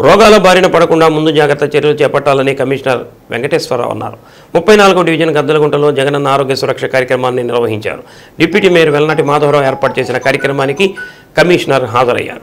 రోగాల బారిన పడకుండా ముందు జాగ్రత్త చర్యలు చేపట్టాలని కమిషనర్ వెంకటేశ్వరరావు అన్నారు. ముప్పై నాలుగో డివిజన్ గద్దలగుంటలో జగనన్న ఆరోగ్య సురక్ష కార్యక్రమాన్ని నిర్వహించారు. డిప్యూటీ మేయర్ వెల్లనాటి మాధవరావు ఏర్పాటు చేసిన కార్యక్రమానికి కమిషనర్ హాజరయ్యారు.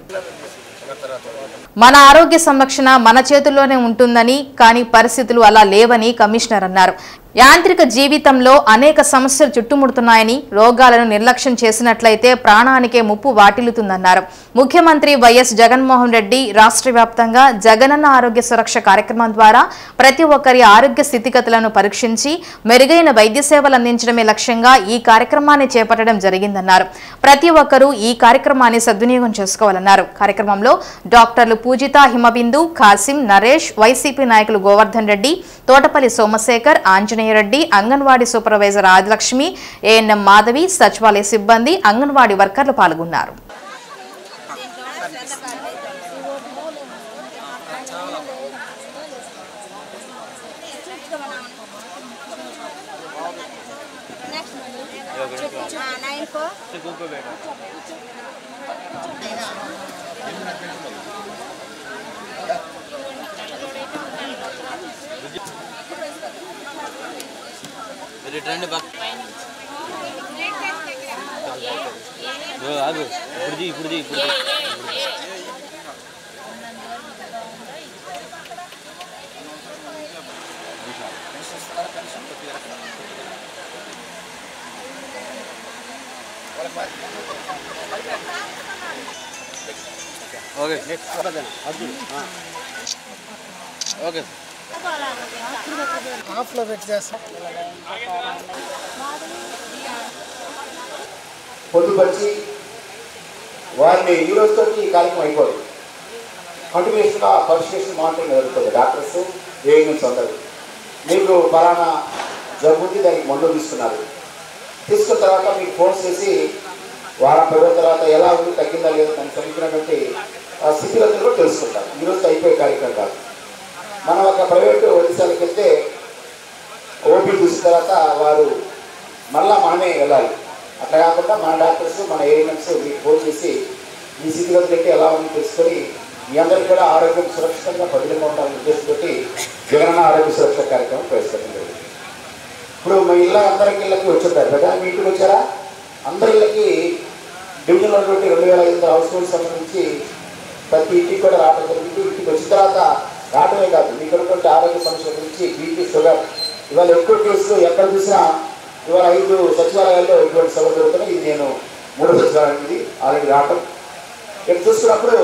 మన ఆరోగ్య సంరక్షణ మన చేతుల్లోనే ఉంటుందని కానీ పరిస్థితులు అలా లేవని కమిషనర్ అన్నారు. యాంత్రిక జీవితంలో అనేక సమస్యలు చుట్టుముడుతున్నాయని రోగాలను నిర్లక్ష్యం చేసినట్లయితే ప్రాణానికే ముప్పు వాటిల్లుతుందన్నారు. ముఖ్యమంత్రి వైఎస్ జగన్మోహన్ రెడ్డి రాష్ట్ర వ్యాప్తంగా జగనన్న ఆరోగ్య సురక్ష కార్యక్రమం ద్వారా ప్రతి ఒక్కరి ఆరోగ్య స్థితిగతులను పరీక్షించి మెరుగైన వైద్య సేవలు అందించడమే లక్ష్యంగా ఈ కార్యక్రమాన్ని చేపట్టడం జరిగిందన్నారు. ప్రతి ఒక్కరూ ఈ కార్యక్రమాన్ని సద్వినియోగం చేసుకోవాలన్నారు. కార్యక్రమంలో డాక్టర్లు పూజిత హిమబిందు కాసిం నరేష్ వైసీపీ నాయకులు గోవర్ధన్ రెడ్డి తోటపల్లి సోమశేఖర్ ఆంజనేయ రెడ్డి అంగన్వాడీ సూపర్వైజర్ ఆదిలక్ష్మి ఏఎన్ఎం మాధవి సచివాలయ సిబ్బంది అంగన్వాడీ వర్కర్లు పాల్గొన్నారు. रिटर्न बक जो आगे पुर्जी पुर्जी पुर्जी ओके नेक्स्ट बदल ओके ఆఫ్లో పెట్టి చేస్తాం పొందుపరిచి వారిని ఈ రోజుతో ఈ కార్యక్రమం అయిపోదు. కంటిన్యూస్గా పరిశీలిస్తూ మానిటరింగ్ జరుగుతుంది డాక్టర్స్ ఏఎన్ఎంస్ అందరూ. మీకు ఫలానా జబ్బు దానికి మందు తీసుకున్నారు తీసుకున్న తర్వాత మీకు ఫోన్ చేసి వారం పది తర్వాత ఎలా ఉంది తగ్గిందా లేదా దానికి సంబంధించినటువంటి ఆ స్థితిగతులు కూడా తెలుసుకుంటారు ఈ రోజు అయిపోయే కార్యక్రమం కాదు మనం ఒక ప్రైవేటు వైద్యశాలకు వెళ్తే ఓపీ చూసిన తర్వాత వారు మళ్ళా మనమే వెళ్ళాలి. అట్లా కాకుండా మన డాక్టర్స్ మన ఏఎన్ఎంస్ మీకు ఫోన్ చేసి మీ స్థితిగతులు పెట్టి ఎలా ఉంది తెలుసుకొని మీ అందరికీ కూడా ఆరోగ్యం సురక్షితంగా భద్రంగా ఉండాలని ఉద్దేశంతో జగనన్న ఆరోగ్య సురక్ష కార్యక్రమం ప్రవేశపెట్టడం జరిగింది. ఇప్పుడు మా ఇళ్ళ అందరికి ఇళ్ళకి వచ్చుంటారు కదా మీ ఇంటికి వచ్చారా? అందరి ఇళ్ళకి డివిజన్లో ఉన్నటువంటి రెండు వేల ఐదు వందల హౌస్ హోల్డ్ సంబంధించి ప్రతి ఇంటికి కూడా రావడం జరిగింది ఇంటికి వచ్చిన తర్వాత రావడమే కాదు మీకు ఉన్నటువంటి ఆరోగ్య సమస్యల గురించి బీపీ షుగర్ ఇవాళ ఎక్కువ కేసులు ఎక్కడ చూసినా ఇవాళ ఐదు సచివాలయాల్లో ఇటువంటి సభ జరుగుతున్నాయి. ఇది నేను మూడు సచివాలయం ఇది ఆల్రెడీ రావడం ఇక్కడ చూస్తున్నప్పుడు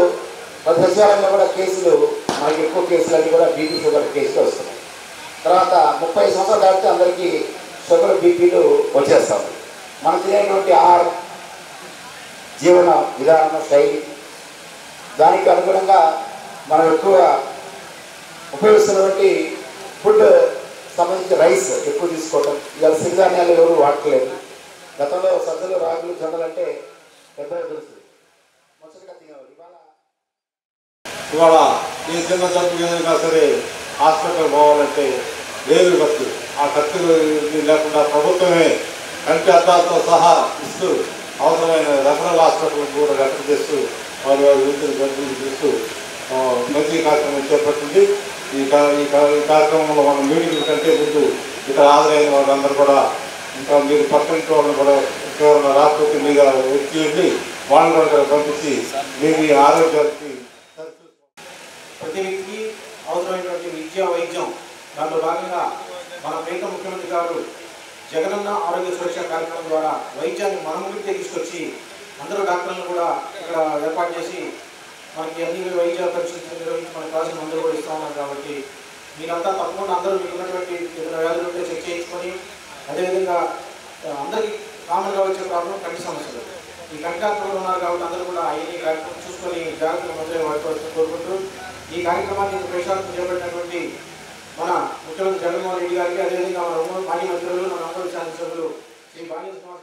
పది సచివాలయంలో కూడా కేసులు మనకి ఎక్కువ కేసులు అన్నీ కూడా బీపీ షుగర్ కేసులు వస్తున్నాయి. తర్వాత ముప్పై సంవత్సరాలు దాటితే అందరికీ షుగర్ బీపీలు వచ్చేస్తాము మనం తినేటువంటి ఆహారం జీవన విధానం శైలి దానికి అనుగుణంగా మనం ఎక్కువ ఉపయోగిస్తున్నటువంటి ఫుడ్ సంబంధించి రైస్ ఎక్కువ తీసుకోవడం ఇవాళ సిరిధాన్యాలు ఎవరు వాడట్లేదు. గతంలో సజ్జలు రాగులు జొన్నలు అంటే పెద్దగా ఇవాళ ఏ చిన్న జబ్బు ఏదైనా సరే హాస్పిటల్ పోవాలంటే లేదు ఖర్చు ఆ ఖర్చు లేకుండా ప్రభుత్వమే కంటి అద్దాలతో సహా ఇస్తూ అవసరమైన రెఫరల్ హాస్పిటల్ కూడా రెఫర్ చేస్తూ వారి వారి వృద్ధులు జబ్బులు చేస్తూ మంచి కార్యక్రమం చేపట్టింది. ఈ ఈ ఈ కార్యక్రమంలో మన మీటింగ్ కంటే ముందు ఇక్కడ హాజరైన వాళ్ళందరూ కూడా ఇంకా మీరు పక్కన వాళ్ళని కూడా కేవలం రాకపోతే మీద వచ్చి వెళ్ళి వాళ్ళని కూడా పంపించి మీ ఈ ఆరోగ్యానికి ప్రతి వ్యక్తికి అవసరమైనటువంటి విద్య వైద్యం. దాంట్లో భాగంగా మన ప్రేత ముఖ్యమంత్రి గారు జగనన్న ఆరోగ్య సురక్ష కార్యక్రమం ద్వారా వైద్యాన్ని మన ముందుకు తీసుకొచ్చి అందరూ డాక్టర్లను కూడా ఇక్కడ ఏర్పాటు చేసి మనకి అన్ని వైద్య పరీక్షలు నిర్వహించి మన క్లాసులు మందులు కూడా ఇస్తూ ఉన్నారు కాబట్టి మీరంతా తప్పకుండా అందరూ మీకు ఉన్నటువంటి ఏదైనా వ్యాధులు ఉంటే చెక్ చేయించుకొని అదేవిధంగా అందరికీ కామన్గా వచ్చే ప్రాబ్లం కంటి సమస్యలు. ఈ కంటి ఉన్నారు కాబట్టి అందరూ కూడా అవన్నీ కార్యక్రమం చూసుకొని జాగ్రత్తగా మంచిగా వాడుకోవాల్సి కోరుకుంటూ ఈ కార్యక్రమాన్ని ప్రశాంతం చేపట్టినటువంటి మన ముఖ్యమంత్రి జగన్మోహన్ రెడ్డి గారికి అదేవిధంగా మన మాజీ మంత్రులు మన అందరూ శాసనసభ్యులు శ్రీ బాణి శ్రీనివాస